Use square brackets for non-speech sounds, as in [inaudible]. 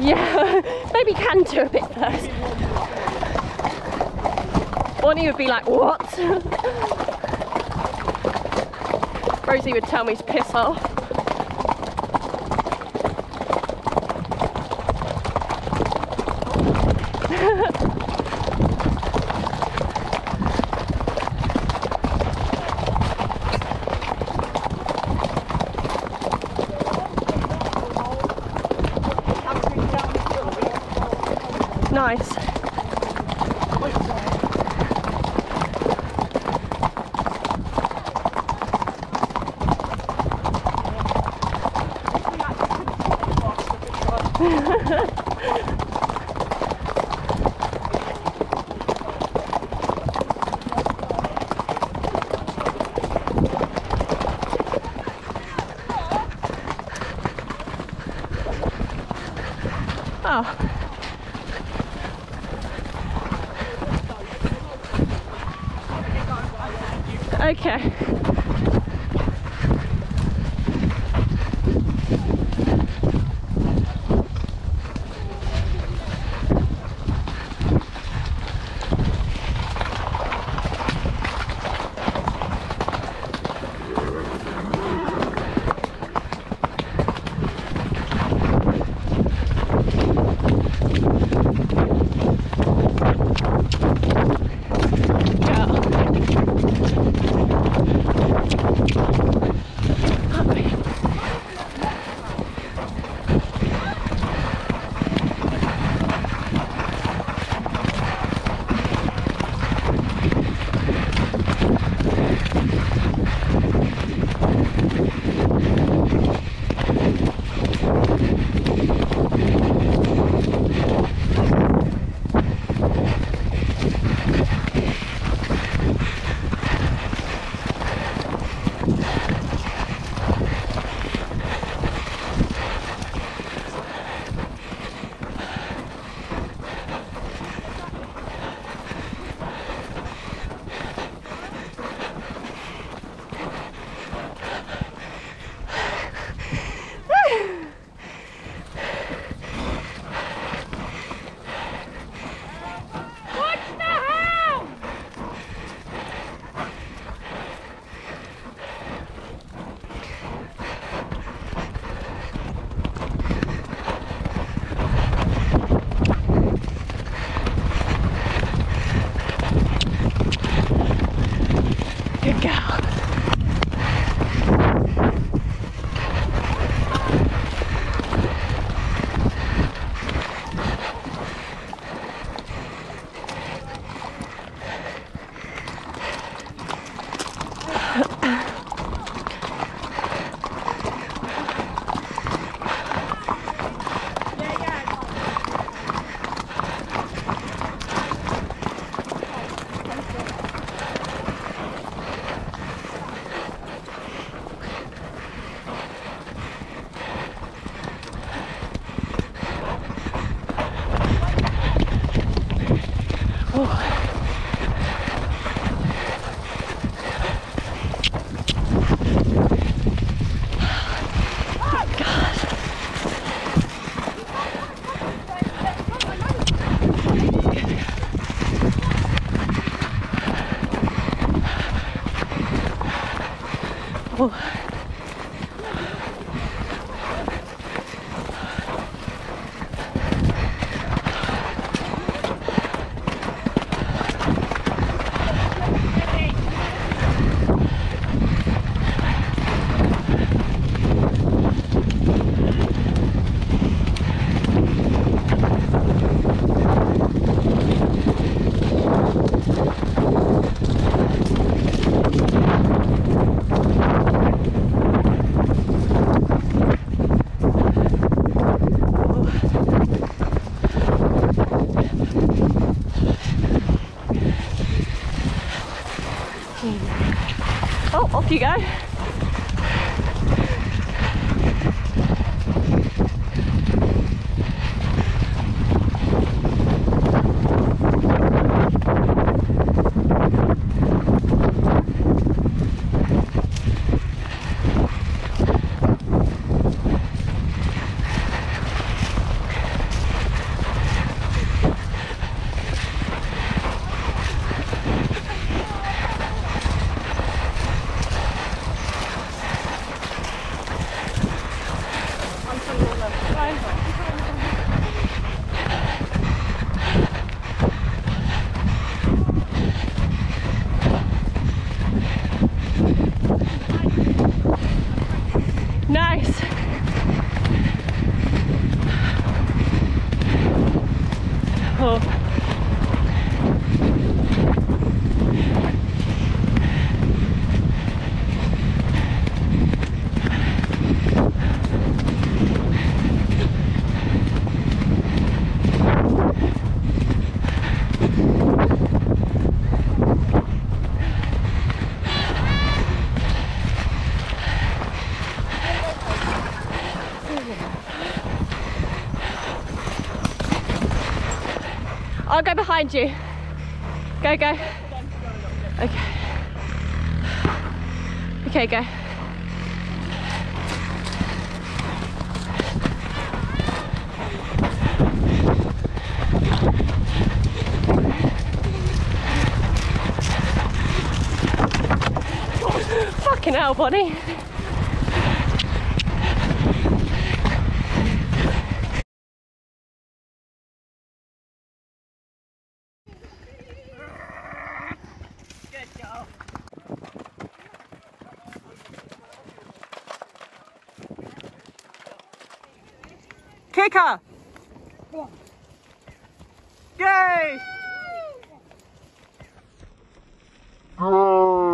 Yeah, [laughs] maybe canter a bit first. Bonnie would be like, what? [laughs] Rosie would tell me to piss off. [laughs] Nice. Oh. Okay. Oh. Oh, off you go. Nice. Oh. I'll go behind you. Go, go. Okay. Okay, go. Fucking hell, Bonnie. Kicker! Yay! Crazy